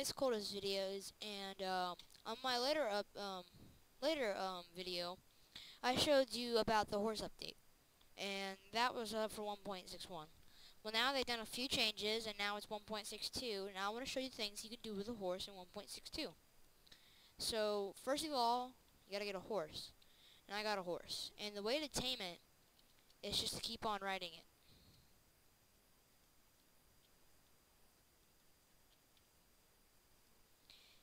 guys, ColeDoesVideos, and um, on my later up um, later um, video, I showed you about the horse update, and that was uh, for 1.61. Well, now they've done a few changes, and now it's 1.62. And now I want to show you things you can do with a horse in 1.62. So first of all, you gotta get a horse, and I got a horse, and the way to tame it is just to keep on riding it.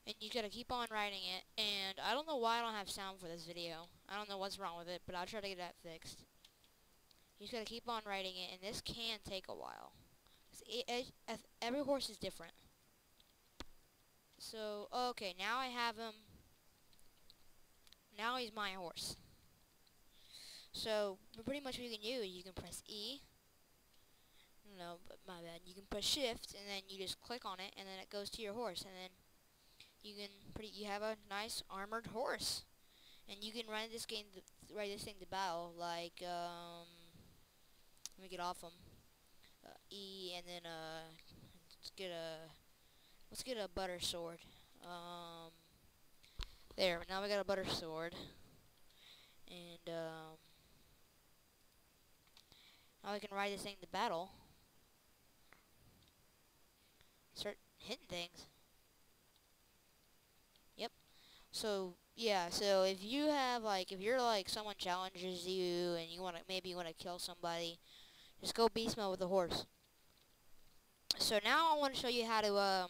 And you gotta keep on riding it. And I don't know why I don't have sound for this video. I don't know what's wrong with it, but I'll try to get that fixed. You just gotta keep on riding it, and this can take a while. It, it, every horse is different. So, okay, now I have him. Now he's my horse. So, pretty much what you can do is you can press E. No, but my bad. You can press Shift, and then you just click on it, and then it goes to your horse, and then you can pretty you have a nice armored horse, and you can run this game ride this thing to battle like um. Let me get off him. Uh, e and then uh, let's get a let's get a butter sword. Um, there. Now we got a butter sword, and um, now we can ride this thing to battle. Start hitting things. So yeah, so if you have like if you're like someone challenges you and you want to maybe you want to kill somebody, just go beast mode with the horse. So now I want to show you how to um.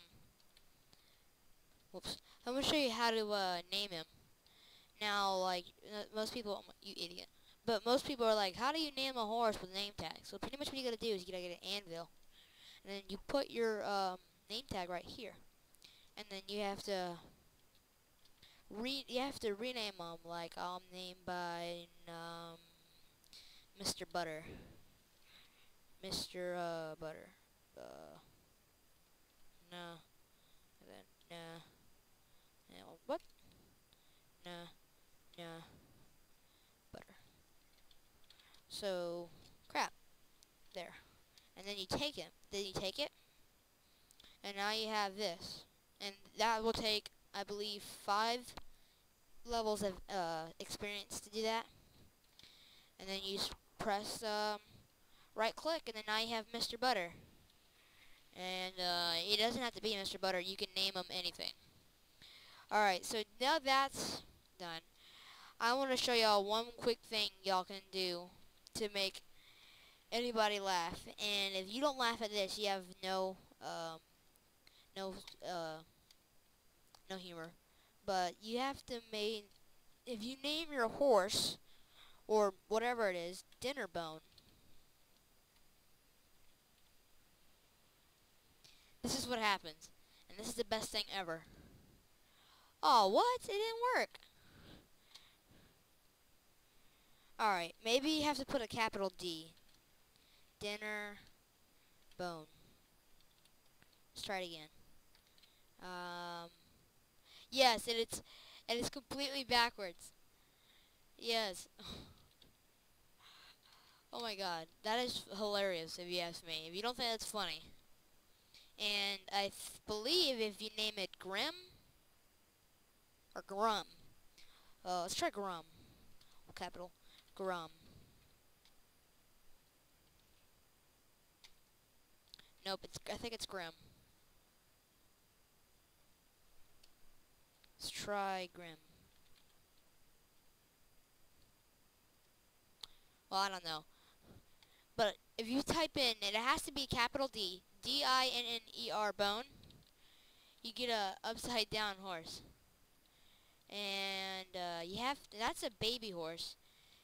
Whoops! I'm gonna show you how to uh, name him. Now, like most people, you idiot. But most people are like, how do you name a horse with a name tag? So pretty much what you gotta do is you gotta get an anvil, and then you put your um, name tag right here, and then you have to re you have to rename them like I'm named by um Mr. Butter. Mr. Uh Butter. Uh no. Then no. No what? No. No. Butter. So crap. There. And then you take it. Then you take it. And now you have this. And that will take I believe, five levels of uh, experience to do that. And then you press um, right click, and then now you have Mr. Butter. And uh, it doesn't have to be Mr. Butter. You can name him anything. Alright, so now that's done. I want to show y'all one quick thing y'all can do to make anybody laugh. And if you don't laugh at this, you have no, um, no, uh, no humor. But you have to make, if you name your horse, or whatever it is, Dinnerbone. This is what happens. And this is the best thing ever. Oh, what? It didn't work. Alright, maybe you have to put a capital D. Dinner bone. Let's try it again. Um, Yes, and it's and it's completely backwards. Yes. oh my god, that is hilarious if you ask me. If you don't think that's funny. And I believe if you name it Grim or Grum. Uh, let's try Grum. Capital Grum. Nope, it's I think it's Grim. Let's try Grim. Well, I don't know. But if you type in, it has to be capital D, D-I-N-N-E-R bone, you get a upside down horse. And uh, you have, to, that's a baby horse.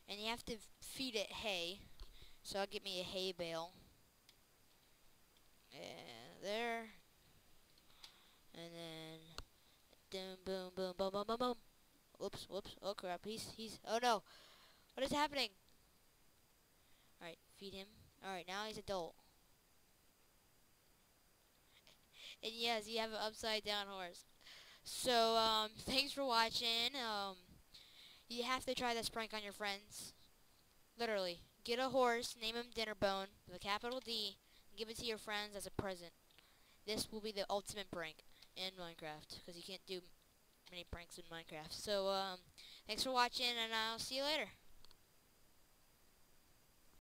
And you have to feed it hay. So I'll get me a hay bale. And there. And then Boom, boom, boom, boom, boom, boom, boom. Whoops, whoops. Oh crap, he's, he's, oh no. What is happening? Alright, feed him. Alright, now he's adult. and yes, you have an upside down horse. So, um, thanks for watching. Um, you have to try this prank on your friends. Literally. Get a horse, name him Dinnerbone with a capital D, and give it to your friends as a present. This will be the ultimate prank. In Minecraft because you can't do many pranks in Minecraft. So um, thanks for watching, and I'll see you later.